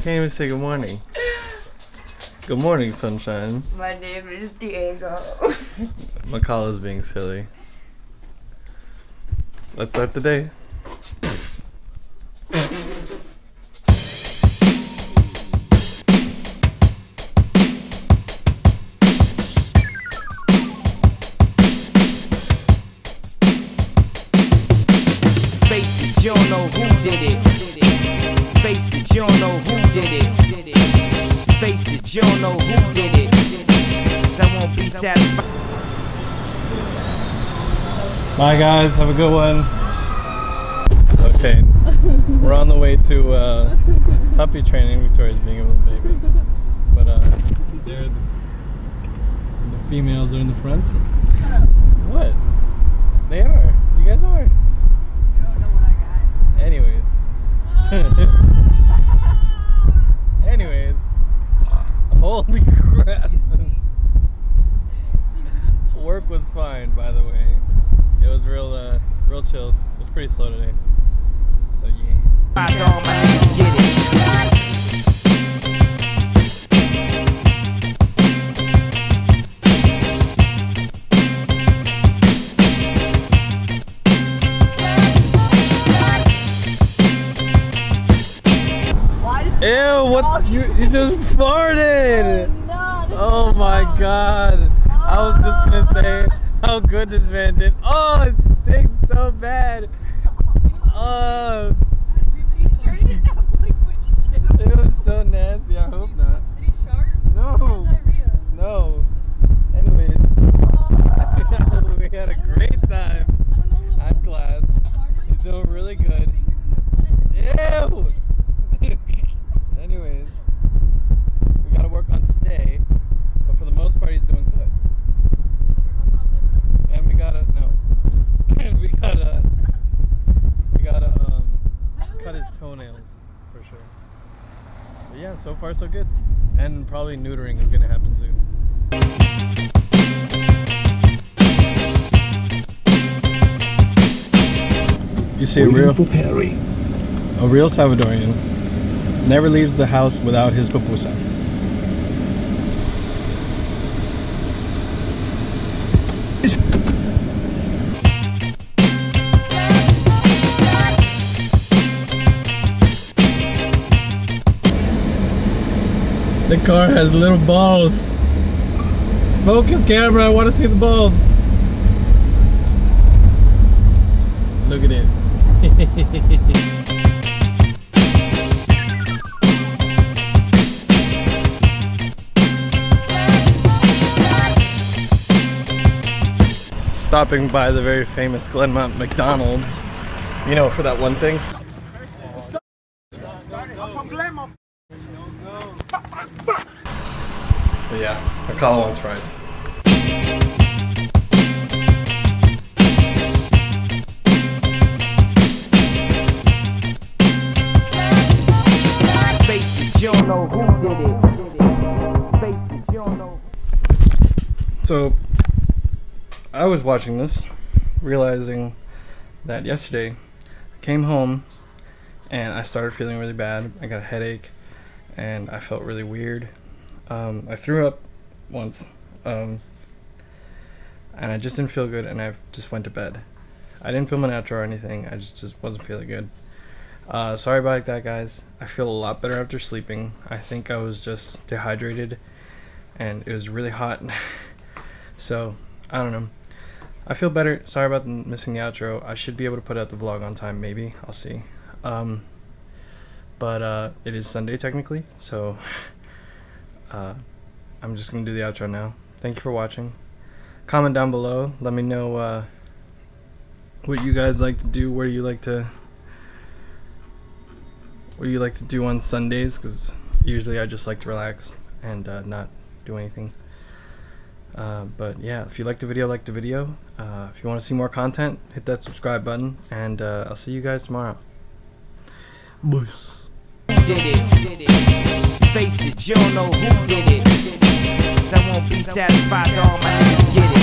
can't even say good morning. Good morning, sunshine. My name is Diego. Makala's being silly. Let's start the day. Face it, you don't know who did it. Face it, you don't know who did it. Face it, you don't know who did it. That won't be satisfied. Bye guys, have a good one. Okay, we're on the way to uh, puppy training. Victoria's being a little baby, but uh, they're the, the females are in the front. What? Crap. Work was fine, by the way. It was real, uh, real chill. It was pretty slow today. So yeah. Fight all my get it. Ew, what? You, you just farted! No, this Oh is my wrong. god. I was just gonna oh. say how good this man did. Oh, it stinks so bad. Oh, Are you sure you didn't have liquid shit on it was so nasty. I hope not. Did he shark? No. Diarrhea. No. Anyways, we had a great time I don't know what at class. He's doing really good. Ew! Anyways, we gotta work on stay, but for the most part, he's doing good. And we gotta no, and we gotta we gotta um cut his toenails for sure. But yeah, so far so good. And probably neutering is gonna happen soon. You see a real Perry. a real Salvadorian never leaves the house without his pupusa. Car has little balls. Focus camera, I want to see the balls. Look at it. Stopping by the very famous Glenmont McDonald's. You know, for that one thing. But yeah, Akala wants fries. Face it, you don't know who did it. Face a you don't know. So, I was watching this, realizing that yesterday I came home and I started feeling really bad. I got a headache and I felt really weird. Um, I threw up once um, and I just didn't feel good and I just went to bed. I didn't film an outro or anything, I just, just wasn't feeling good. Uh, sorry about that, guys. I feel a lot better after sleeping. I think I was just dehydrated and it was really hot. So, I don't know. I feel better. Sorry about missing the outro. I should be able to put out the vlog on time, maybe. I'll see. Um, but uh, it is Sunday technically, so uh, I'm just gonna do the outro now. Thank you for watching. Comment down below. Let me know uh, what you guys like to do. Where you like to, what do you like to do on Sundays, because usually I just like to relax and uh, not do anything. Uh, but yeah, if you like the video, like the video. Uh, if you want to see more content, hit that subscribe button, and uh, I'll see you guys tomorrow. Bye. Did it? Face it, you don't know who did it. That won't be satisfied till all my get it.